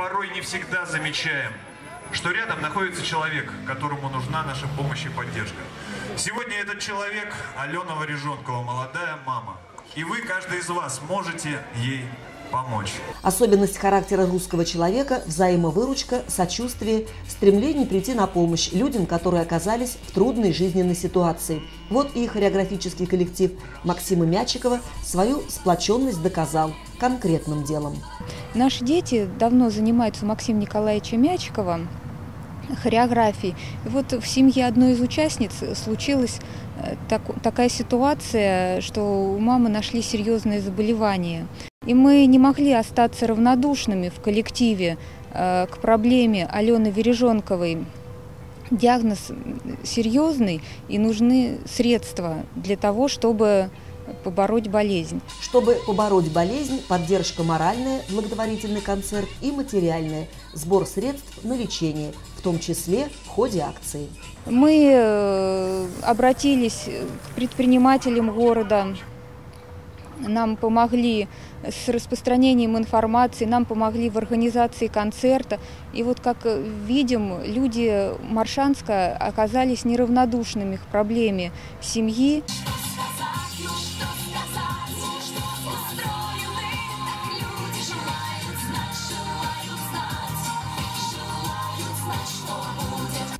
Порой не всегда замечаем, что рядом находится человек, которому нужна наша помощь и поддержка. Сегодня этот человек Алена Варежонкова, молодая мама. И вы, каждый из вас, можете ей помочь. Особенность характера русского человека – взаимовыручка, сочувствие, стремление прийти на помощь людям, которые оказались в трудной жизненной ситуации. Вот и хореографический коллектив Максима Мячикова свою сплоченность доказал конкретным делом. Наши дети давно занимаются у Максима Николаевича Мячикова хореографией. И вот в семье одной из участниц случилась э, так, такая ситуация, что у мамы нашли серьезное заболевание. И мы не могли остаться равнодушными в коллективе э, к проблеме Алены Вережонковой. Диагноз серьезный и нужны средства для того, чтобы побороть болезнь. Чтобы побороть болезнь, поддержка моральная, благотворительный концерт и материальная, сбор средств на лечение, в том числе в ходе акции. Мы э, обратились к предпринимателям города, нам помогли с распространением информации, нам помогли в организации концерта. И вот как видим, люди Маршанска оказались неравнодушными к проблеме семьи.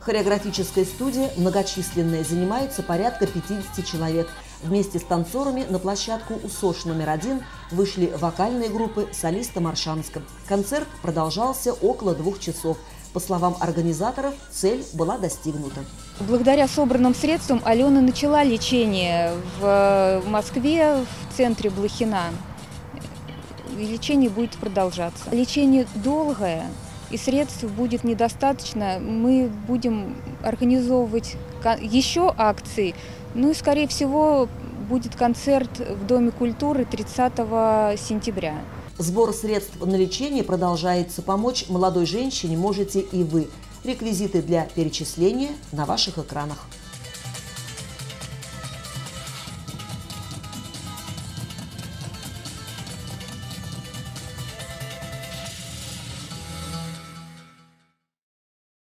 Хореографическая студия многочисленная, занимается порядка 50 человек. Вместе с танцорами на площадку УСОШ номер один вышли вокальные группы солиста Маршанска. Концерт продолжался около двух часов. По словам организаторов, цель была достигнута. Благодаря собранным средствам Алена начала лечение в Москве, в центре Блохина. Лечение будет продолжаться. Лечение долгое, и средств будет недостаточно, мы будем организовывать еще акции. Ну и, скорее всего, будет концерт в Доме культуры 30 сентября. Сбор средств на лечение продолжается. Помочь молодой женщине можете и вы. Реквизиты для перечисления на ваших экранах.